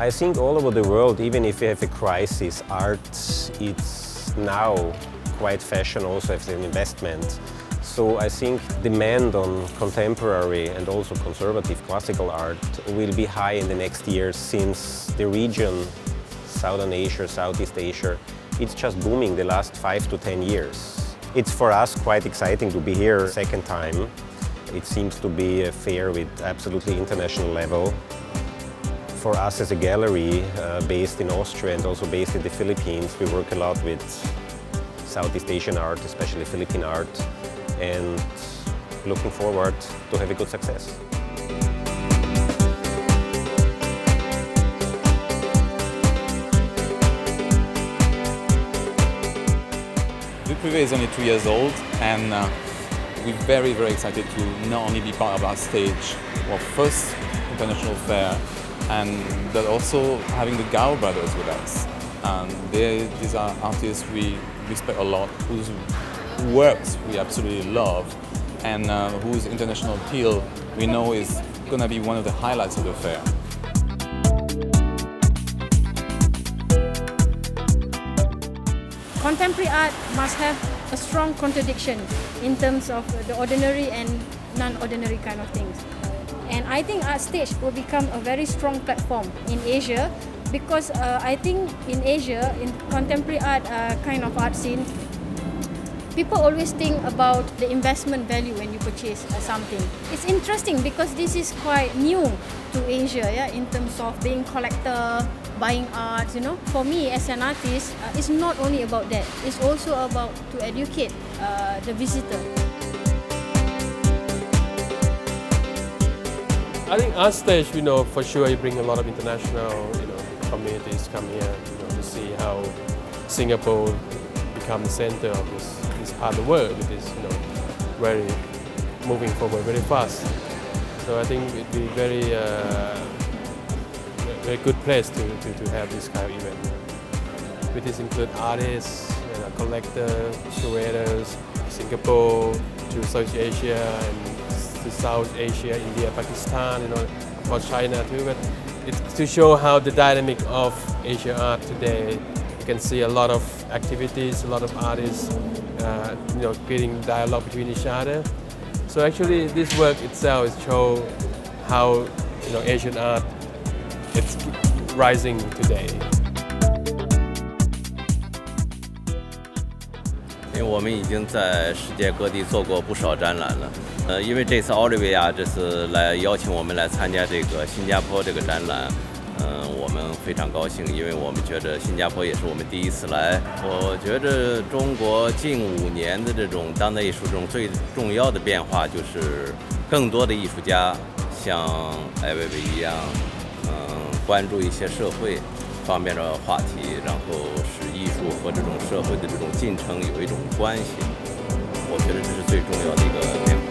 I think all over the world, even if we have a crisis, art it's now quite fashion also as an investment. So I think demand on contemporary and also conservative classical art will be high in the next years since the region, Southern Asia, Southeast Asia, it's just booming the last five to ten years. It's for us quite exciting to be here second time. It seems to be a fair with absolutely international level for us as a gallery uh, based in Austria and also based in the Philippines, we work a lot with Southeast Asian art, especially Philippine art, and looking forward to have a good success. Vue Privé is only two years old and uh, we're very, very excited to not only be part of Art Stage, our first international fair, and but also having the Gao brothers with us. And they, these are artists we respect a lot, whose works we absolutely love, and uh, whose international appeal we know is going to be one of the highlights of the fair. Contemporary art must have a strong contradiction in terms of the ordinary and non-ordinary kind of things. And I think ArtStage will become a very strong platform in Asia because uh, I think in Asia, in contemporary art uh, kind of art scene, people always think about the investment value when you purchase uh, something. It's interesting because this is quite new to Asia, yeah, in terms of being collector, buying art, you know. For me as an artist, uh, it's not only about that. It's also about to educate uh, the visitor. I think ArtStage, you know, for sure you bring a lot of international, you know, communities come here, you know, to see how Singapore become the center of this, this part of the world, which is, you know, very moving forward very fast. So I think it'd be very, uh, very good place to, to, to have this kind of event. Which is include artists, you know, collectors, curators, Singapore, to South Asia, and to South Asia, India, Pakistan, you know, for China too. But it's to show how the dynamic of Asia art today. You can see a lot of activities, a lot of artists, uh, you know, creating dialogue between each other. So actually, this work itself is show how you know Asian art it's rising today. 因为我们已经在世界各地做过不少展览了，呃，因为这次奥利维亚这次来邀请我们来参加这个新加坡这个展览，嗯，我们非常高兴，因为我们觉得新加坡也是我们第一次来。我觉得中国近五年的这种当代艺术中最重要的变化，就是更多的艺术家像艾薇薇一样，嗯，关注一些社会。方面的话题，然后使艺术和这种社会的这种进程有一种关系，我觉得这是最重要的一个点。